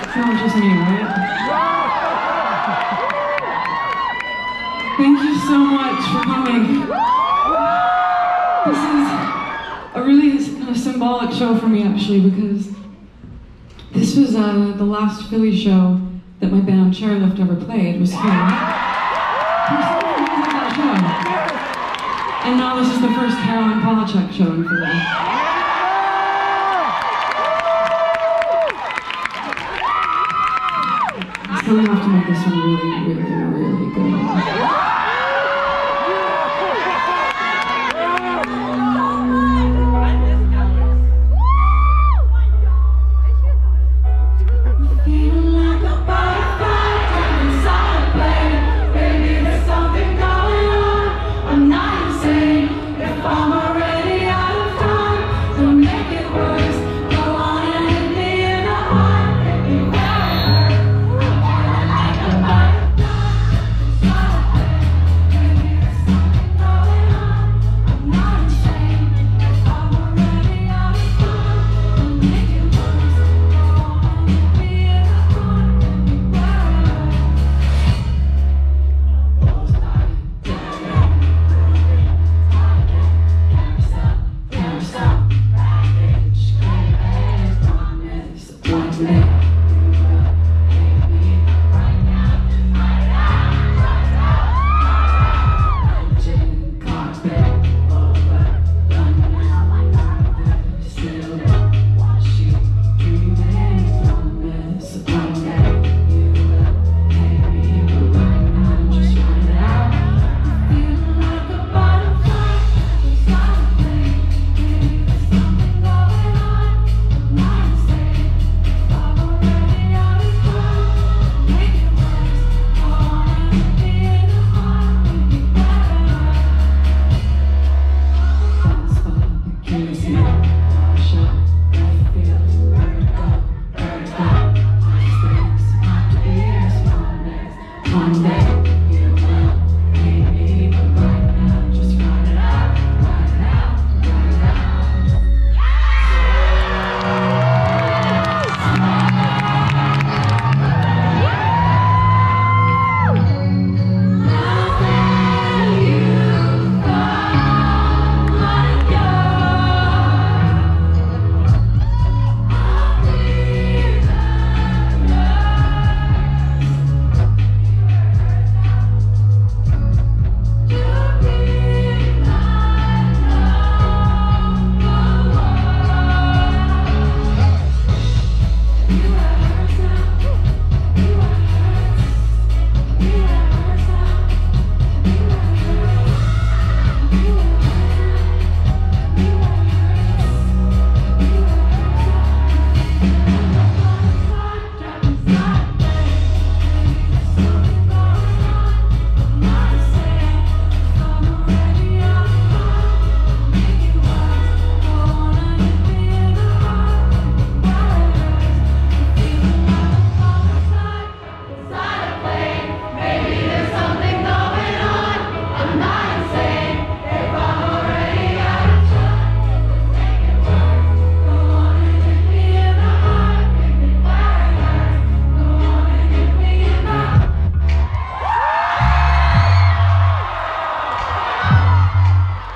It's not just me, right? Thank you so much for coming. This is a really uh, symbolic show for me, actually, because this was uh, the last Philly show that my band Chairlift ever played was here. And now this is the first Caroline Polachek show in Philly. So we have to make this one really, really, really good.